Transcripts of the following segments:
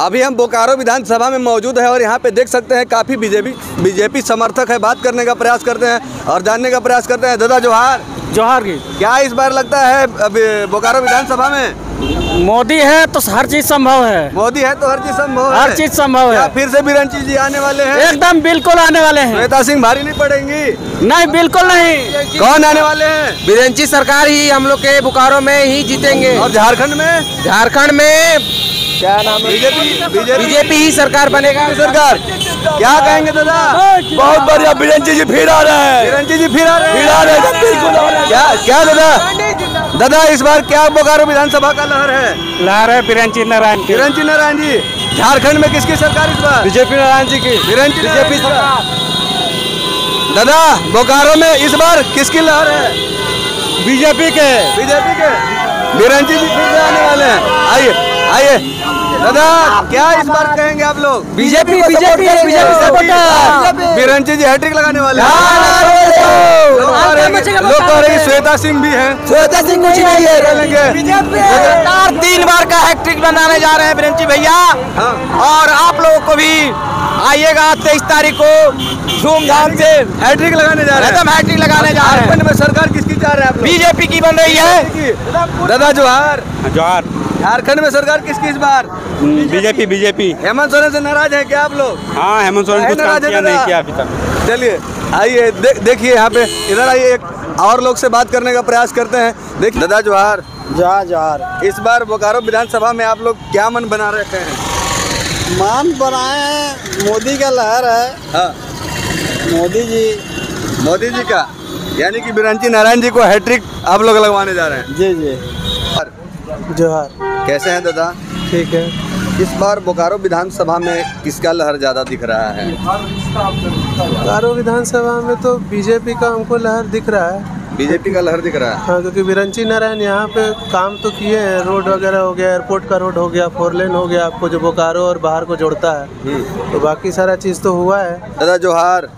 अभी हम बोकारो विधानसभा में मौजूद है और यहाँ पे देख सकते हैं काफ़ी बीजेपी बीजेपी समर्थक है। बात करने का प्रयास करते हैं और जानने का प्रयास करते हैं। दादा जोहार। जोहार की क्या इस बार लगता है अभी बोकारो विधानसभा में? मोदी है तो हर चीज़ संभव है। मोदी है तो हर चीज़ संभव है। हर चीज़ संभव है। फिर से बिरंची जी आने वाले हैं? एकदम बिल्कुल आने वाले हैं। श्वेता सिंह भारी नहीं पड़ेंगी। नहीं बिल्कुल नहीं। कौन आने वाले हैं? बिरंची सरकार ही हम लोग के बोकारो में ही जीतेंगे। और झारखंड में? झारखंड में क्या नाम है? BJP BJP. ही सरकार बनेगा। सरकार। क्या कहेंगे दादा? बहुत बढ़िया बिरंची जी फिर आ रहे हैं। बिरंची जी फिर आ रहे हैं। फिर आ रहे हैं। बिल्कुल आ रहे हैं। क्या क्या दादा? दादा इस बार क्या बोकारो विधानसभा का लहर है? लहर है बिरंची नारायण की। बिरंची नारायण जी झारखंड में किसकी सरकार इस बार? बीजेपी नारायण जी की। बीजेपी दादा बोकारो में इस बार किसकी लहर है? बीजेपी के। बीजेपी के। बिरंची जी फिर से आने वाले हैं। आइए आइए। दादा क्या इस बार कहेंगे आप लोग? BJP BJP BJP Biranchi ji hat trick लगाने वाले लोग कह रहे हैं कि- लोग कह रहे हैं कि श्वेता सिंह भी हैं। श्वेता सिंह कुछ नहीं है। लगातार तीन बार का हैट्रिक बनाने जा रहे हैं बिरंची भैया। हाँ। और आप लोगों को भी आइएगा तेईस तारीख को धूमधाम से हैट्रिक लगाने जा रहे हैं। एकदम हैट्रिक लगाने जा रहे हैं। में सरकार किसकी चाह रहे हैं बीजेपी की बन रही है। दादा जोहार। जोहार। झारखंड में सरकार किसकी इस बार? BJP BJP. हेमंत सोरेन से नाराज़ है क्या आप लोग? हाँ हेमंत सोरेन कुछ काम नाराज़ है किया नहीं किया अभी तक। चलिए आइए देखिए यहाँ पे इधर आइए एक और लोग से बात करने का प्रयास करते हैं। देखिए। दादा जोहार। जा जार इस बार बोकारो विधानसभा में आप लोग क्या मन बना रखे हैं? मान बनाए हैं मोदी का लहर है। हाँ। मोदी जी। मोदी जी का यानी कि बिरंची नारायण जी को हैट्रिक आप लोग लगवाने जा रहे हैं। जी जी। और जोहार। कैसे हैं दादा? ठीक है। इस बार बोकारो विधानसभा में किसका लहर ज़्यादा दिख रहा है? बोकारो विधानसभा में तो बीजेपी का हमको लहर दिख रहा है। बीजेपी का लहर दिख रहा है? हाँ क्योंकि विरंची नारायण यहाँ पे काम तो किए हैं। रोड वगैरह हो गया एयरपोर्ट का रोड हो गया फोर लेन हो गया आपको जो बोकारो और बाहर को जोड़ता है। तो बाकी सारा चीज़ तो हुआ है। दादा जोहार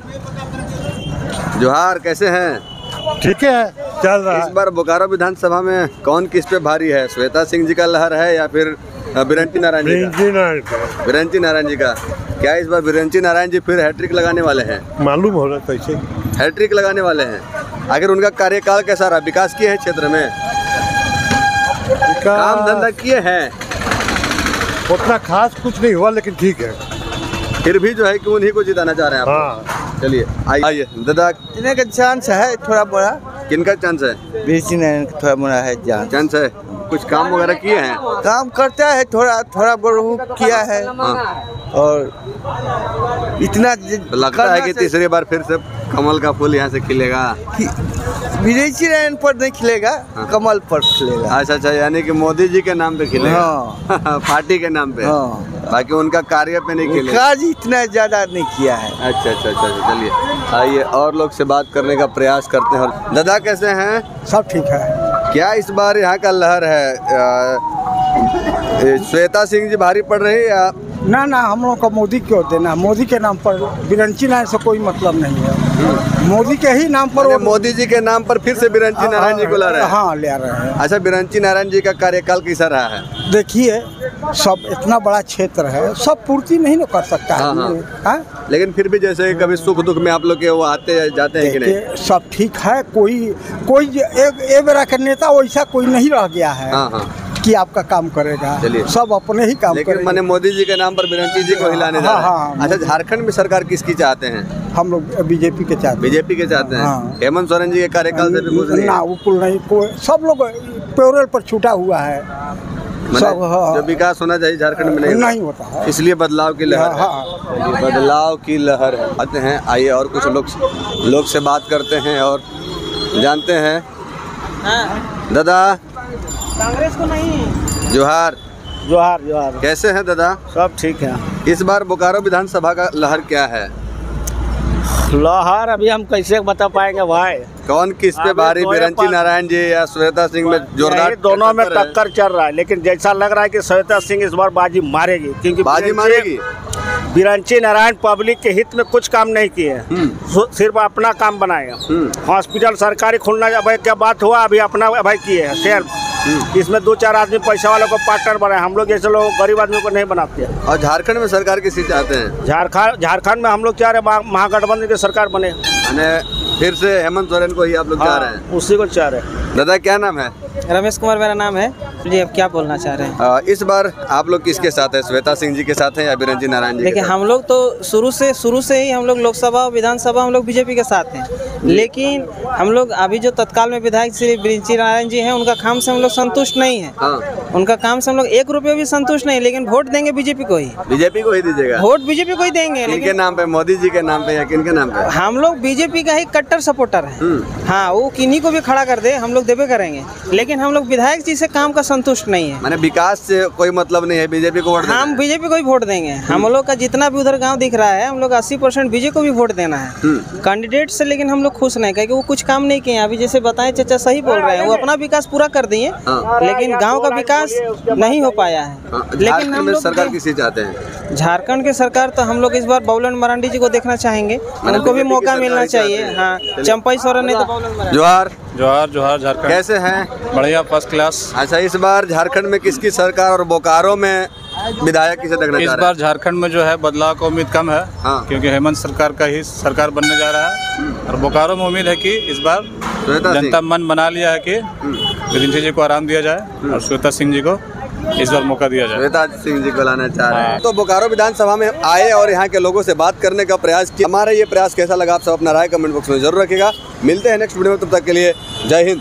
जोहार कैसे हैं? ठीक है। चल रहा है। इस बार बोकारो विधानसभा में कौन किस पे भारी है? श्वेता सिंह जी का लहर है या फिर बिरंची नारायण जी का? बिरंची नारायण बिरंची नारायण जी का। क्या इस बार बिरंची नारायण जी फिर हैट्रिक लगाने वाले हैं? मालूम हो रहा कैसे? हैट्रिक लगाने वाले हैं। आखिर उनका कार्यकाल कैसा रहा? विकास किए हैं क्षेत्र में? काम धंधा किए हैं। उतना खास कुछ नहीं हुआ लेकिन ठीक है। फिर भी जो है कि उन्हीं को जिताना चाह रहे हैं आप हाँ। चलिए आइए आइए। दादा इन्हें का चांस है थोड़ा बड़ा। किनका चांस है? बीसी नारायण का थोड़ा बड़ा है जान चांस है? कुछ काम वगैरह किए हैं? काम करता है थोड़ा थोड़ा बहुत किया है। हाँ। और इतना तो लगता है कि तीसरी बार फिर से कमल का फूल यहाँ से खिलेगा। विदेशी नारायण पर नहीं खिलेगा हाँ। कमल पर खिलेगा। अच्छा अच्छा यानी कि मोदी जी के नाम पे खिलेगा। हाँ। पार्टी के नाम पे। हाँ। बाकी उनका कार्य पे नहीं खिलेगा काज इतना ज़्यादा नहीं किया है। अच्छा अच्छा अच्छा अच्छा, चलिए आइए और लोग से बात करने का प्रयास करते हैं। और दादा कैसे हैं? सब ठीक है। क्या इस बार यहाँ का लहर है? श्वेता सिंह जी भारी पड़ रही है ना ना हम लोग को मोदी क्यों देना मोदी के नाम पर बिरंची नारायण से कोई मतलब नहीं है। मोदी के ही नाम पर मोदी जी के नाम पर फिर से बिरंची नारायण जी को ला रहे हैं? हाँ ले रहे हैं। अच्छा बिरंची नारायण जी का कार्यकाल कैसा रहा है? देखिए सब इतना बड़ा क्षेत्र है सब पूर्ति नहीं ना कर सकता है। हाँ, हाँ। हाँ? लेकिन फिर भी जैसे कभी सुख दुख में आप लोग के वो आते जाते हैं कि नहीं? सब ठीक है कोई कोई एक एक का नेता वैसा कोई नहीं रह गया है हाँ हाँ। कि आपका काम करेगा। सब अपने ही काम लेकिन मैंने मोदी जी के नाम पर बिरंची जी को हिलाने जा हाँ, रहे हाँ, हैं। अच्छा झारखंड में सरकार किसकी चाहते हैं? हम लोग बीजेपी के चाहते हैं। बीजेपी के चाहते हैं। हाँ। हेमंत सोरेन जी के कार्यकाल से भी ना वो कुल नहीं सब लोग पेरोल पर छूटा हुआ है। सब हाँ, जो विकास होना चाहिए झारखंड में नहीं नहीं होता है। इसलिए बदलाव की लहर है। हाँ, बदलाव की लहर आते हैं आइए और कुछ लोग लोग से बात करते हैं और जानते हैं। दादा। कांग्रेस को नहीं। जोहार। जोहार जोहार। कैसे हैं दादा? सब ठीक है। इस बार बोकारो विधानसभा का लहर क्या है? लोहार अभी हम कैसे बता पाएँगे भाई कौन किस पे भारी बिरंची नारायण जी या श्वेता सिंह में जोरदार दोनों में टक्कर चल रहा है लेकिन जैसा लग रहा है कि श्वेता सिंह इस बार बाजी मारेगी क्योंकि बाजी मारेगी बिरंची नारायण पब्लिक के हित में कुछ काम नहीं किए। हम्म। सिर्फ़ अपना काम बनाएगा हम्म। हॉस्पिटल सरकारी खुलना अभी क्या बात हुआ अभी अपना अभी किए हैं सिर्फ़ इसमें दो चार आदमी पैसा वालों को पार्टनर बनाए। हम लोग जैसे लोग गरीब आदमी को नहीं बनाते। हैं और झारखंड में सरकार किसी चाहते हैं? झारखंड झारखंड में हम लोग क्या रहे? महागठबंधन की सरकार बने। फिर से हेमंत सोरेन को ही आप लोग चाह रहे हैं हाँ, उसी को चाह रहे हैं। दादा क्या नाम है? रमेश कुमार मेरा नाम है। जी अब क्या बोलना चाह रहे हैं? आ, इस बार आप लोग किसके साथ हैं? श्वेता सिंह जी के साथ हैं या बिरंजी नारायण जी देखिए हम लोग तो शुरू से शुरू से ही हम लोग लोकसभा विधानसभा हम लोग बीजेपी के साथ हैं। लेकिन हम लोग अभी जो तत्काल में विधायक श्री बृंची नारायण जी हैं उनका काम से हम लोग संतुष्ट नहीं है। हाँ। उनका काम से हम लोग एक रुपये भी संतुष्ट नहीं लेकिन वोट देंगे बीजेपी को ही। बीजेपी को ही दीजिएगा? वोट बीजेपी को ही देंगे लेकिन नाम पे? मोदी जी के नाम पे या किनके नाम पे? हम लोग बीजेपी का ही कट्टर सपोर्टर है। हाँ वो किन्हीं को भी खड़ा कर दे हम लोग देवे करेंगे। लेकिन हम लोग विधायक जी से काम का संतुष्ट नहीं है। मैंने विकास से कोई मतलब नहीं है बीजेपी को वोट हम बीजेपी को ही वोट देंगे। हम लोग का जितना भी उधर गाँव दिख रहा है हम लोग 80 परसेंट बीजेपी को भी वोट देना है। कैंडिडेट से लेकिन हम लोग खुश नहीं क्योंकि वो कुछ काम नहीं किए हैं। अभी जैसे बताएँ चाचा सही बोल रहे हैं वो अपना विकास पूरा कर दिए हाँ। लेकिन गाँव का विकास नहीं हो पाया है। हाँ, लेकिन हम लोग सरकार किसी चाहते हैं? झारखंड की सरकार तो हम लोग इस बार बाबुलन मरांडी जी को देखना चाहेंगे। उनको भी मौका मिलना चाहिए। हाँ। चंपई सोरेन नहीं तो जोहार। जोहार जोहार झारखंड। कैसे हैं? बढ़िया फ़र्स्ट क्लास अच्छा इस बार झारखंड में किसकी सरकार और बोकारो में विधायक किसे देखना इस बार झारखंड में जो है बदलाव का उम्मीद कम है हाँ। क्योंकि हेमंत सरकार का ही सरकार बनने जा रहा है। और बोकारो में उम्मीद है कि इस बार जनता मन बना लिया है कि रिंची जी को आराम दिया जाए और श्वेता सिंह जी को इस बार मौका दिया जाए। श्वेता सिंह जी को लाना चाह रहे हैं। तो बोकारो विधानसभा में आए और यहाँ के लोगों से बात करने का प्रयास किया। हमारा ये प्रयास कैसा लगा आप सब अपना राय कमेंट बॉक्स में ज़रूर रखिएगा। मिलते हैं नेक्स्ट वीडियो में तब तक के लिए जय हिंद।